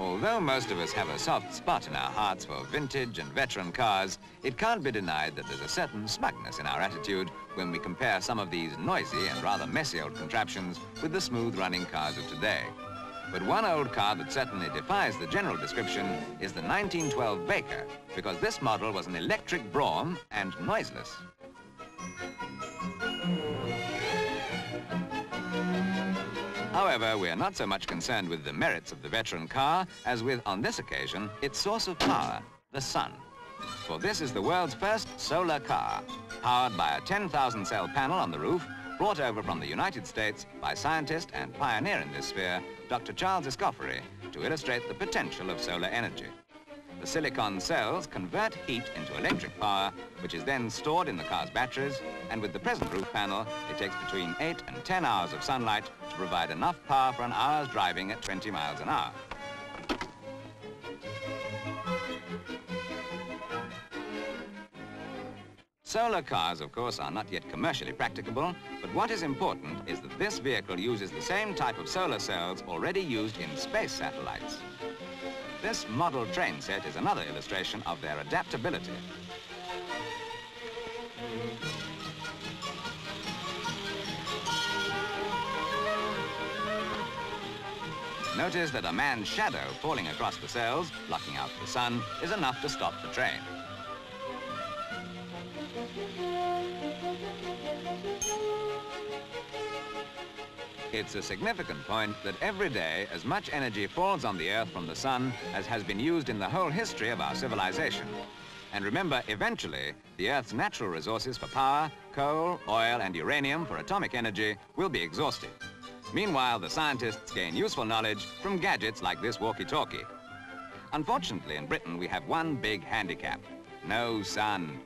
Although most of us have a soft spot in our hearts for vintage and veteran cars, it can't be denied that there's a certain smugness in our attitude when we compare some of these noisy and rather messy old contraptions with the smooth-running cars of today. But one old car that certainly defies the general description is the 1912 Baker, because this model was an electric brougham and noiseless. However, we are not so much concerned with the merits of the veteran car as with, on this occasion, its source of power, the sun. For this is the world's first solar car, powered by a 10,000 cell panel on the roof, brought over from the United States by scientist and pioneer in this sphere, Dr. Charles Escoffery, to illustrate the potential of solar energy. The silicon cells convert heat into electric power, which is then stored in the car's batteries, and with the present roof panel, it takes between 8 and 10 hours of sunlight to provide enough power for an hour's driving at 20 miles an hour. Solar cars, of course, are not yet commercially practicable, but what is important is that this vehicle uses the same type of solar cells already used in space satellites. This model train set is another illustration of their adaptability. Notice that a man's shadow falling across the cells, blocking out the sun, is enough to stop the train. It's a significant point that every day as much energy falls on the Earth from the sun as has been used in the whole history of our civilization. And remember, eventually, the Earth's natural resources for power, coal, oil, and uranium for atomic energy will be exhausted. Meanwhile, the scientists gain useful knowledge from gadgets like this walkie-talkie. Unfortunately, in Britain, we have one big handicap. No sun.